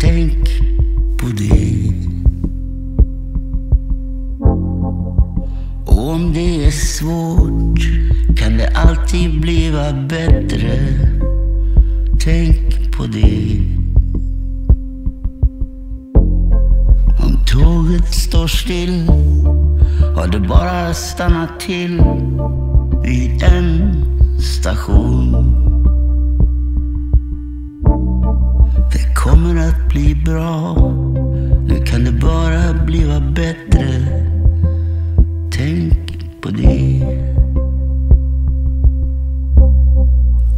Tänk på det. Och om det är svårt kan det alltid bliva bättre. Tänk på det. Om tåget står still har du bara stannat till vid en station. Att bli bra. Nu kan det bara bliva bättre. Tänk på det.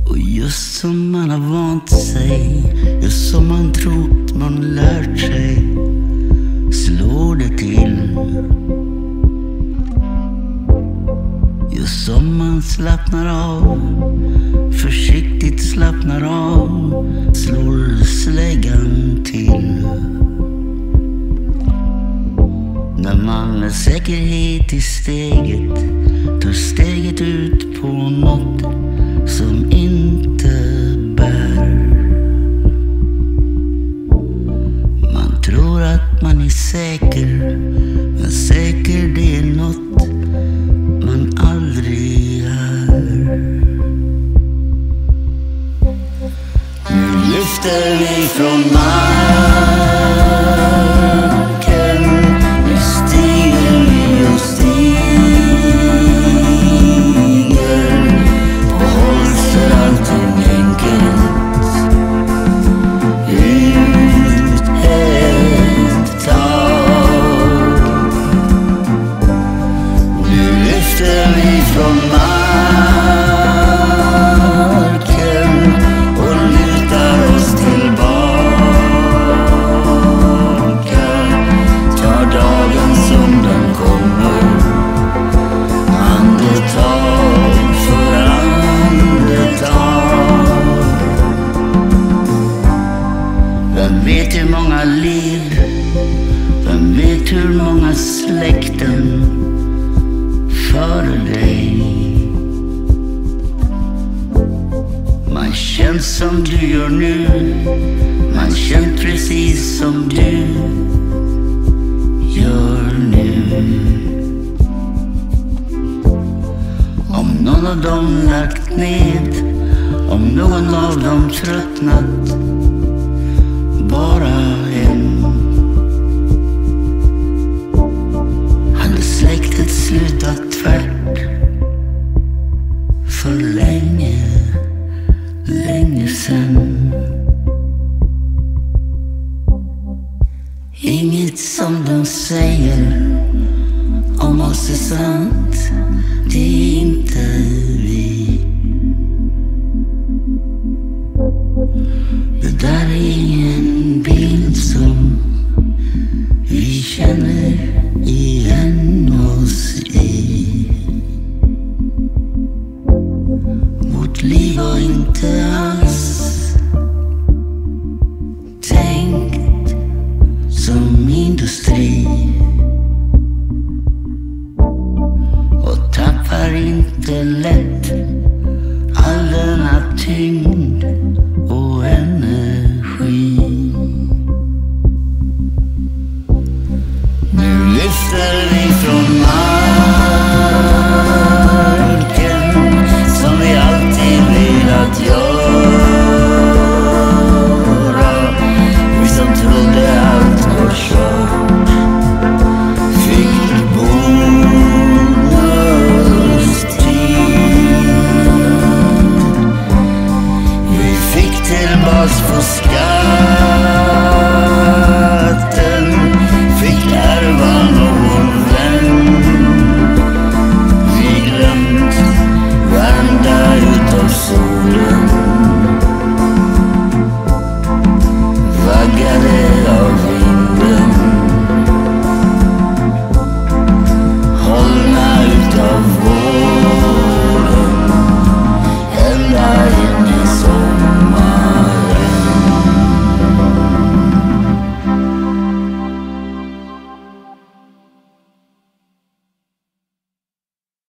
Och just som man har vant sig, just som man trott man lärt sig, slår det till. Just som man slappnar av, med säkerhet i steget tar steget ut på något som inte bär. Man tror att man är säker, men säker det är något man aldrig är. Nu lyfter vi från marken. Före dig? Man känns som du gör nu. Man känns precis som du gör nu. Om någon av dem lagt ned, om någon av dem tröttnat, bara Inget som de säger om oss är sant, det är inte vi. Det där är ingen bild som vi känner intellekt, alle natt ting